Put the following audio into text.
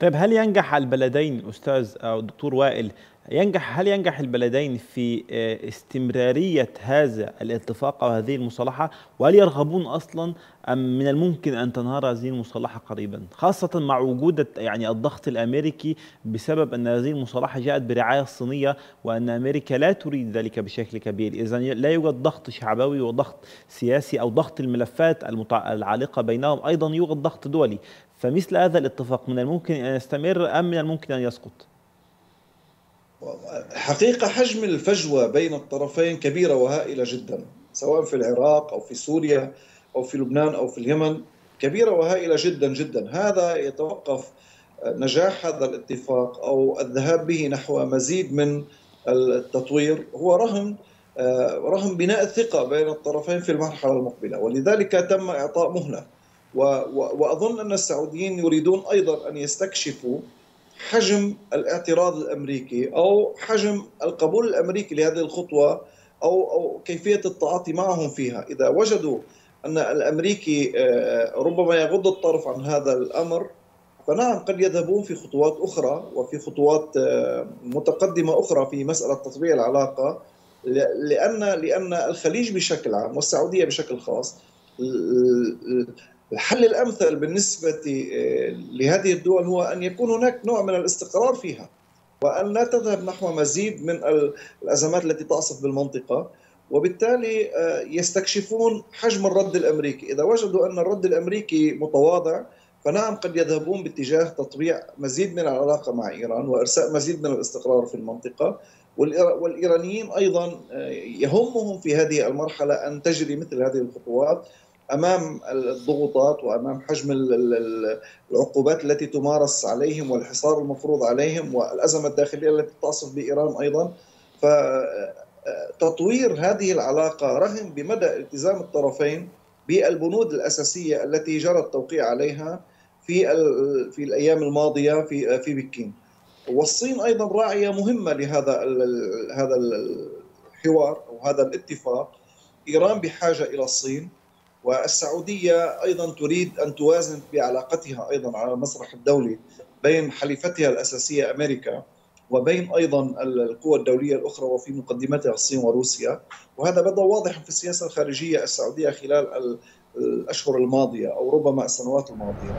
طيب هل ينجح البلدين أستاذ أو دكتور وائل ينجح هل ينجح البلدين في آه، استمرارية هذا الاتفاق أو هذه المصالحة وهل يرغبون أصلا أم من الممكن أن تنهار هذه المصالحة قريبا خاصة مع وجود يعني الضغط الأمريكي بسبب أن هذه المصالحة جاءت برعاية صينية وأن أمريكا لا تريد ذلك بشكل كبير إذا لا يوجد ضغط شعبوي وضغط سياسي أو ضغط الملفات. العالقة بينهم أيضا يوجد ضغط دولي فمثل هذا الاتفاق من الممكن أن يستمر أم من الممكن أن يسقط؟ حقيقة حجم الفجوة بين الطرفين كبيرة وهائلة جدا سواء في العراق أو في سوريا أو في لبنان أو في اليمن كبيرة وهائلة جدا جدا. هذا يتوقف نجاح هذا الاتفاق أو الذهاب به نحو مزيد من التطوير. هو رهن رهن بناء الثقة بين الطرفين في المرحلة المقبلة ولذلك تم إعطاء مهلة. وأظن أن السعوديين يريدون أيضا أن يستكشفوا حجم الاعتراض الأمريكي أو حجم القبول الأمريكي لهذه الخطوة أو أو كيفية التعاطي معهم فيها، إذا وجدوا أن الأمريكي آه، ربما يغض الطرف عن هذا الأمر فنعم قد يذهبون في خطوات أخرى وفي خطوات آه، متقدمة أخرى في مسألة تطبيع العلاقة لأن لأن الخليج بشكل عام والسعودية بشكل خاص الحل الأمثل بالنسبة آه، لهذه الدول هو أن يكون هناك نوع من الاستقرار فيها وأن لا تذهب نحو مزيد من الأزمات التي تعصف بالمنطقة. وبالتالي آه، يستكشفون حجم الرد الأمريكي، إذا وجدوا أن الرد الأمريكي متواضع فنعم قد يذهبون باتجاه تطبيع مزيد من العلاقة مع إيران وإرساء مزيد من الاستقرار في المنطقة. والإيرانيين أيضا آه، يهمهم في هذه المرحلة أن تجري مثل هذه الخطوات. أمام الضغوطات وأمام حجم العقوبات التي تمارس عليهم والحصار المفروض عليهم والأزمة الداخلية التي تعصف بإيران أيضا. فتطوير هذه العلاقة رهن بمدى التزام الطرفين بالبنود الأساسية التي جرى التوقيع عليها في في الأيام الماضية في في بكين. والصين أيضا راعية مهمة لهذا هذا الحوار أو هذا الاتفاق. إيران بحاجة إلى الصين. والسعودية أيضا تريد أن توازن بعلاقتها أيضا على المسرح الدولي بين حليفتها الأساسية أمريكا وبين أيضا القوى الدولية الأخرى وفي مقدمتها الصين وروسيا. وهذا بدا واضحا في السياسة الخارجية السعودية خلال الأشهر الماضية أو ربما السنوات الماضية.